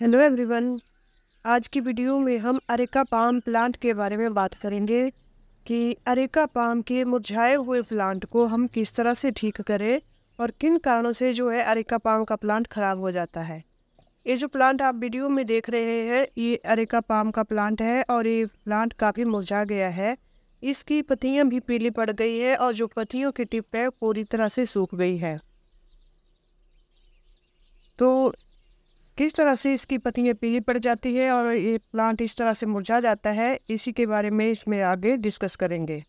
Hello everyone आज की video में हम अरेका पाम प्लांट के बारे में बात करेंगे कि अरेका पाम के मुरझाए हुए प्लांट को हम किस तरह से ठीक करें और किन कारणों से जो है अरेका पाम का प्लांट ख़राब हो जाता है। ये जो प्लांट आप वीडियो में देख रहे हैं, ये अरेका पाम का प्लांट है और ये प्लांट काफ़ी मुरझा गया है। इसकी पत्तियाँ भी पीली पड़ गई है और जो पत्तियों की टिप है, पूरी तरह से सूख गई है। तो किस तरह से इसकी पत्तियाँ पीली पड़ जाती है और ये प्लांट इस तरह से मुरझा जाता है, इसी के बारे में इसमें आगे डिस्कस करेंगे।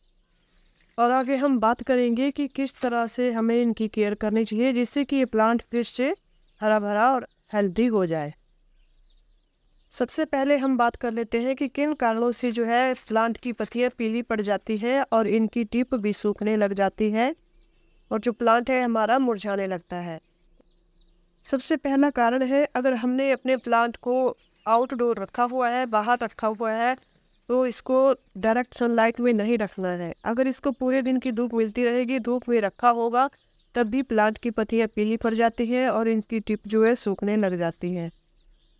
और आगे हम बात करेंगे कि किस तरह से हमें इनकी केयर करनी चाहिए, जिससे कि ये प्लांट फिर से हरा भरा और हेल्दी हो जाए। सबसे पहले हम बात कर लेते हैं कि किन कारणों से जो है प्लांट की पत्तियाँ पीली पड़ जाती है और इनकी टिप भी सूखने लग जाती है और जो प्लांट है हमारा मुरझाने लगता है। सबसे पहला कारण है, अगर हमने अपने प्लांट को आउटडोर रखा हुआ है, बाहर रखा हुआ है तो इसको डायरेक्ट सनलाइट में नहीं रखना है। अगर इसको पूरे दिन की धूप मिलती रहेगी, धूप में रखा होगा, तब भी प्लांट की पत्तियाँ पीली पड़ जाती हैं और इनकी टिप जो है सूखने लग जाती है।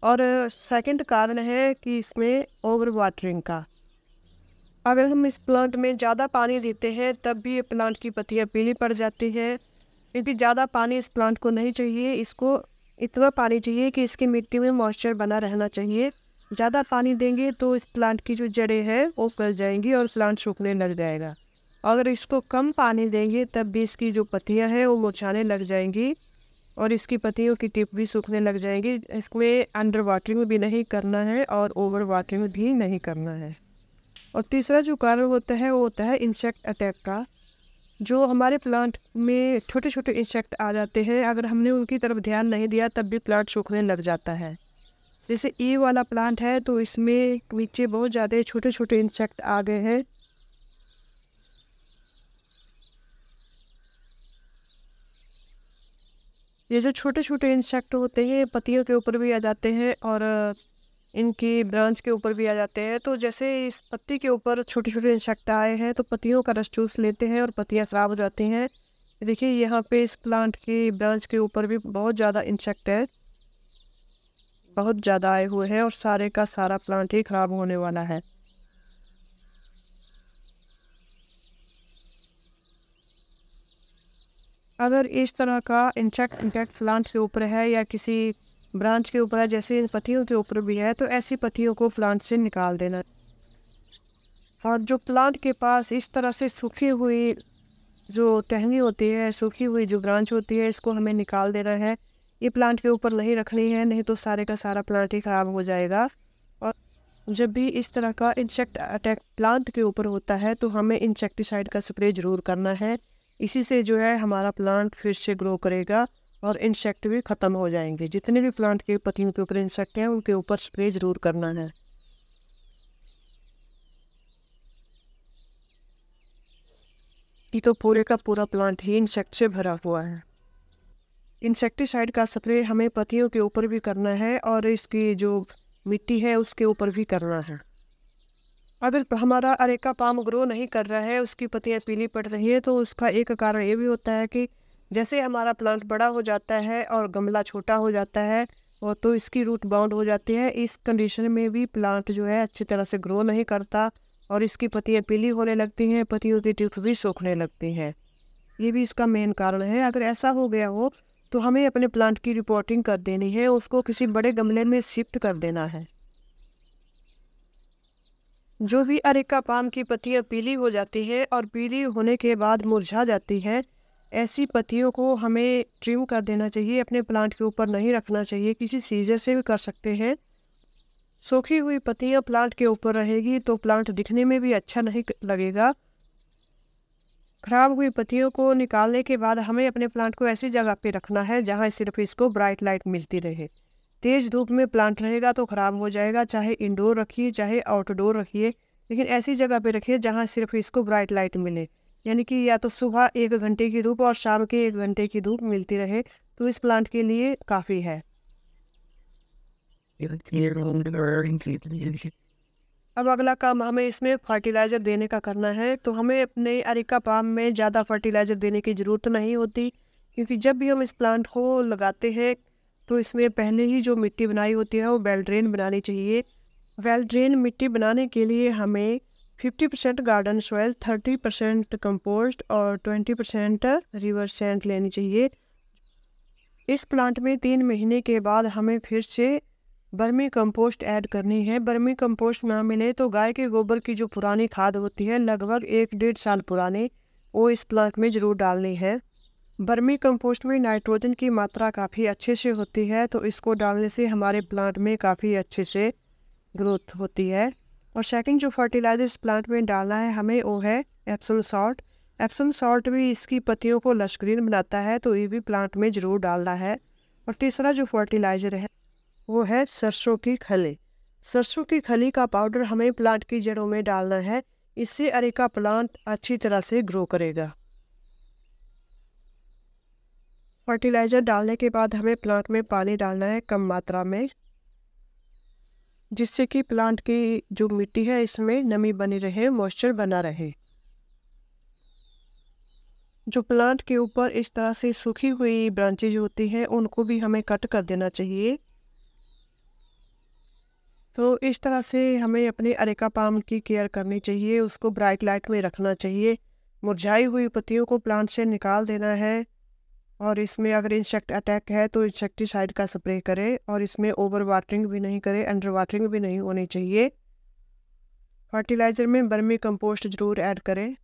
और सेकंड कारण है कि इसमें ओवर वाटरिंग का। अगर हम इस प्लांट में ज़्यादा पानी देते हैं, तब भी प्लांट की पत्तियाँ पीली पड़ जाती हैं। क्योंकि ज़्यादा पानी इस प्लांट को नहीं चाहिए, इसको इतना पानी चाहिए कि इसकी मिट्टी में मॉइस्चर बना रहना चाहिए। ज़्यादा पानी देंगे तो इस प्लांट की जो जड़ें हैं, वो फैल जाएँगी और प्लांट सूखने लग जाएगा। अगर इसको कम पानी देंगे, तब भी इसकी जो पत्तियाँ हैं, वो मुरझाने लग जाएँगी और इसकी पत्तियों की टिप भी सूखने लग जाएँगी। इसमें अंडर वाटरिंग भी नहीं करना है और ओवर वाटरिंग भी नहीं करना है। और तीसरा जो कारण होता है, वो होता है इंसेक्ट अटैक का। जो हमारे प्लांट में छोटे छोटे इंसेक्ट आ जाते हैं, अगर हमने उनकी तरफ़ ध्यान नहीं दिया, तब भी प्लांट सूखने लग जाता है। जैसे ई वाला प्लांट है तो इसमें नीचे बहुत ज़्यादा छोटे छोटे इंसेक्ट आ गए हैं। ये जो छोटे छोटे इंसेक्ट होते हैं पत्तियों के ऊपर भी आ जाते हैं और इनकी ब्रांच के ऊपर भी आ जाते हैं। तो जैसे इस पत्ती के ऊपर छोटे छोटे इंसेक्ट आए हैं तो पत्तियों का रस चूस लेते हैं और पत्तियाँ ख़राब हो जाती हैं। देखिए, यहाँ पे इस प्लांट की ब्रांच के ऊपर भी बहुत ज़्यादा इंसेक्ट है। बहुत ज़्यादा आए हुए हैं और सारे का सारा प्लांट ही ख़राब होने वाला है। अगर इस तरह का इंसेक्ट इंसेक्ट प्लांट के ऊपर है या किसी ब्रांच के ऊपर है जैसे इन पत्तियों के ऊपर भी है तो ऐसी पत्तियों को प्लांट से निकाल देना। और जो प्लांट के पास इस तरह से सूखी हुई जो टहनी होती है, सूखी हुई जो ब्रांच होती है, इसको हमें निकाल देना है। ये प्लांट के ऊपर नहीं रखनी है, नहीं तो सारे का सारा प्लांट ही ख़राब हो जाएगा। और जब भी इस तरह का इंसेक्ट अटैक प्लांट के ऊपर होता है तो हमें इंसेक्टिसाइड का स्प्रे ज़रूर करना है। इसी से जो है, हमारा प्लांट फिर से ग्रो करेगा। और इंसेक्ट भी ख़त्म हो जाएँगे। जितने भी प्लांट के पत्तियों के ऊपर इंसेक्ट हैं, उनके ऊपर स्प्रे ज़रूर करना है। कि तो पूरे का पूरा प्लांट ही इंसेक्ट से भरा हुआ है। इंसेक्टिसाइड का स्प्रे हमें पत्तियों के ऊपर भी करना है और इसकी जो मिट्टी है, उसके ऊपर भी करना है। अगर हमारा अरेका पाम ग्रो नहीं कर रहा है, उसकी पत्तियाँ पीली पड़ रही है तो उसका एक कारण ये भी होता है कि जैसे हमारा प्लांट बड़ा हो जाता है और गमला छोटा हो जाता है, और तो इसकी रूट बाउंड हो जाती है, इस कंडीशन में भी प्लांट जो है अच्छी तरह से ग्रो नहीं करता और इसकी पत्तियाँ पीली होने लगती हैं, पत्तियों की टिप भी सूखने लगती हैं। ये भी इसका मेन कारण है। अगर ऐसा हो गया हो तो हमें अपने प्लांट की रिपोर्टिंग कर देनी है, उसको किसी बड़े गमले में शिफ्ट कर देना है। जो भी अरेका पाम की पत्तियाँ पीली हो जाती है और पीली होने के बाद मुरझा जाती है ऐसी पत्तियों को हमें ट्रिम कर देना चाहिए, अपने प्लांट के ऊपर नहीं रखना चाहिए, किसी सीजर से भी कर सकते हैं। सूखी हुई पत्तियाँ प्लांट के ऊपर रहेगी तो प्लांट दिखने में भी अच्छा नहीं लगेगा। खराब हुई पत्तियों को निकालने के बाद हमें अपने प्लांट को ऐसी जगह पे रखना है जहाँ सिर्फ़ इसको ब्राइट लाइट मिलती रहे। तेज़ धूप में प्लांट रहेगा तो ख़राब हो जाएगा, चाहे इंडोर रखिए, चाहे आउटडोर रखिए, लेकिन ऐसी जगह पे रखिए जहाँ सिर्फ़ इसको ब्राइट लाइट मिले। यानी कि या तो सुबह एक घंटे की धूप और शाम के एक घंटे की धूप मिलती रहे तो इस प्लांट के लिए काफ़ी है। अब अगला काम हमें इसमें फर्टिलाइज़र देने का करना है तो हमें अपने अरिका पाम में ज़्यादा फर्टिलाइज़र देने की ज़रूरत नहीं होती, क्योंकि जब भी हम इस प्लांट को लगाते हैं तो इसमें पहले ही जो मिट्टी बनाई होती है, वो वेल ड्रेन बनानी चाहिए। वेल ड्रेन मिट्टी बनाने के लिए हमें fifty percent garden soil, thirty percent compost और ट्वेंटी परसेंट रिवर सेंट लेनी चाहिए। इस प्लांट में तीन महीने के बाद हमें फिर से बर्मी कंपोस्ट ऐड करनी है। बर्मी कंपोस्ट ना मिले तो गाय के गोबर की जो पुरानी खाद होती है, लगभग एक डेढ़ साल पुरानी, वो इस प्लांट में ज़रूर डालनी है। बर्मी कंपोस्ट में नाइट्रोजन की मात्रा काफ़ी अच्छे से होती है तो इसको डालने से हमारे प्लांट में काफ़ी अच्छे से ग्रोथ होती है। और सेकंड जो फर्टिलाइज़र इस प्लांट में डालना है, हमें वो है एप्सम सॉल्ट एप्सम सॉल्ट भी इसकी पत्तियों को लश्करीन बनाता है तो ये भी प्लांट में ज़रूर डालना है। और तीसरा जो फर्टिलाइज़र है, वो है सरसों की खली। सरसों की खली का पाउडर हमें प्लांट की जड़ों में डालना है, इससे अरेका प्लांट अच्छी तरह से ग्रो करेगा। फर्टिलाइज़र डालने के बाद हमें प्लांट में पानी डालना है कम मात्रा में। जिससे कि प्लांट की जो मिट्टी है, इसमें नमी बनी रहे, मॉइस्चर बना रहे। जो प्लांट के ऊपर इस तरह से सूखी हुई ब्रांचेज होती हैं, उनको भी हमें कट कर देना चाहिए। तो इस तरह से हमें अपने अरेका पाम की केयर करनी चाहिए, उसको ब्राइट लाइट में रखना चाहिए। मुरझाई हुई पत्तियों को प्लांट से निकाल देना है। और इसमें अगर इंसेक्ट अटैक है तो इंसेक्टिसाइड का स्प्रे करें और इसमें ओवर वाटरिंग भी नहीं करें अंडर वाटरिंग भी नहीं होनी चाहिए। फर्टिलाइज़र में बर्मी कंपोस्ट ज़रूर ऐड करें।